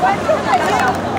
关注的力量。